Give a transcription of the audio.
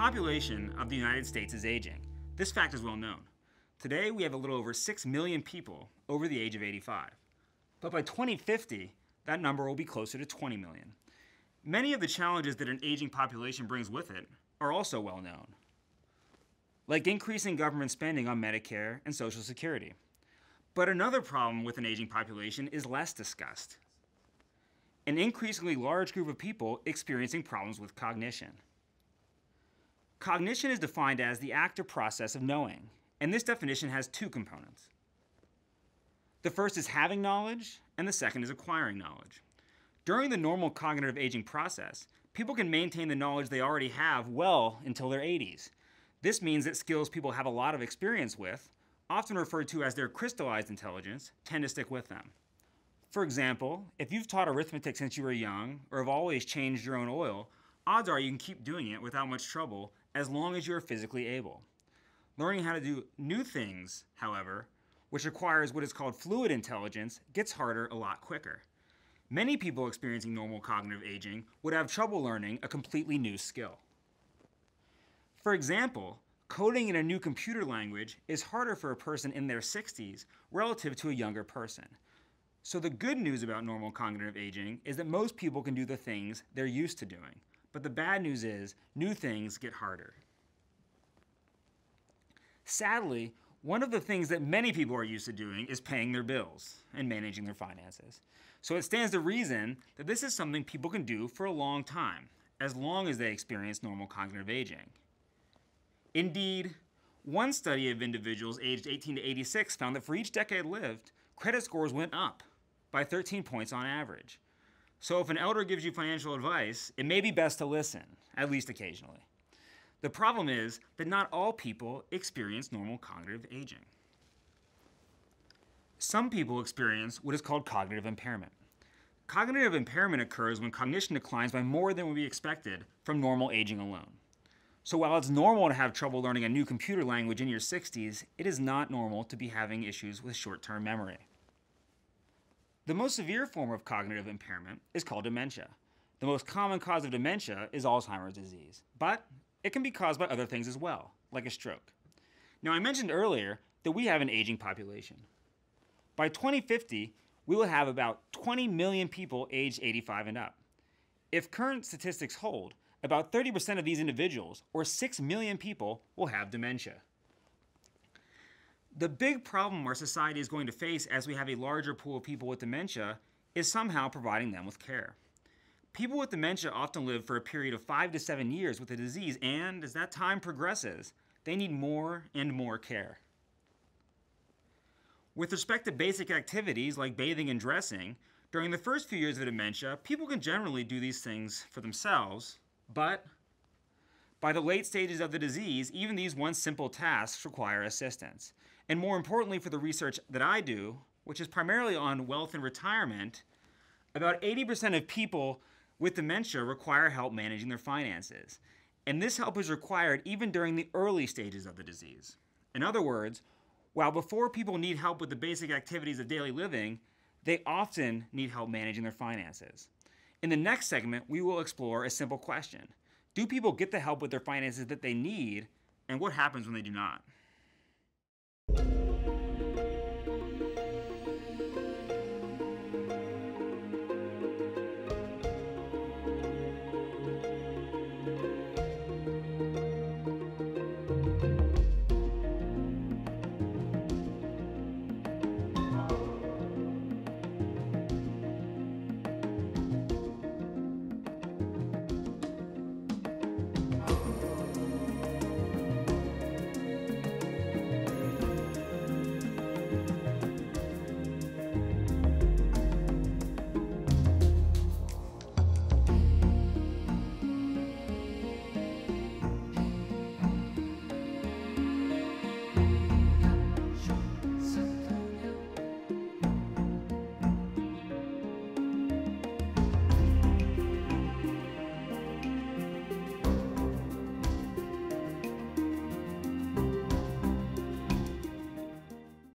population of the United States is aging. This fact is well known. Today, we have a little over 6 million people over the age of 85. But by 2050, that number will be closer to 20 million. Many of the challenges that an aging population brings with it are also well known, like increasing government spending on Medicare and Social Security. But another problem with an aging population is less discussed an increasingly large group of people experiencing problems with cognition. Cognition is defined as the act or process of knowing, and this definition has two components. The first is having knowledge, and the second is acquiring knowledge. During the normal cognitive aging process, people can maintain the knowledge they already have well until their 80s. This means that skills people have a lot of experience with, often referred to as their crystallized intelligence, tend to stick with them. For example, if you've taught arithmetic since you were young, or have always changed your own oil, odds are you can keep doing it without much trouble as long as you are physically able. Learning how to do new things, however, which requires what is called fluid intelligence, gets harder a lot quicker. Many people experiencing normal cognitive aging would have trouble learning a completely new skill. For example, coding in a new computer language is harder for a person in their 60s relative to a younger person. So the good news about normal cognitive aging is that most people can do the things they're used to doing. But the bad news is new things get harder. Sadly, one of the things that many people are used to doing is paying their bills and managing their finances. So it stands to reason that this is something people can do for a long time, as long as they experience normal cognitive aging. Indeed, one study of individuals aged 18 to 86 found that for each decade lived, credit scores went up by 13 points on average. So if an elder gives you financial advice, it may be best to listen, at least occasionally. The problem is that not all people experience normal cognitive aging. Some people experience what is called cognitive impairment. Cognitive impairment occurs when cognition declines by more than would be expected from normal aging alone. So while it's normal to have trouble learning a new computer language in your 60s, it is not normal to be having issues with short-term memory. The most severe form of cognitive impairment is called dementia. The most common cause of dementia is Alzheimer's disease, but it can be caused by other things as well, like a stroke. Now, I mentioned earlier that we have an aging population. By 2050, we will have about 20 million people aged 85 and up. If current statistics hold, about 30% of these individuals, or 6 million people, will have dementia. The big problem our society is going to face as we have a larger pool of people with dementia is somehow providing them with care. People with dementia often live for a period of five to seven years with the disease, and as that time progresses, they need more and more care. With respect to basic activities like bathing and dressing, during the first few years of dementia, people can generally do these things for themselves, but by the late stages of the disease, even these once simple tasks require assistance. And more importantly, for the research that I do, which is primarily on wealth and retirement, about 80% of people with dementia require help managing their finances. And this help is required even during the early stages of the disease. In other words, while before people need help with the basic activities of daily living, they often need help managing their finances. In the next segment, we will explore a simple question. Do people get the help with their finances that they need, and what happens when they do not?